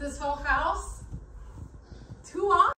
this whole house. Two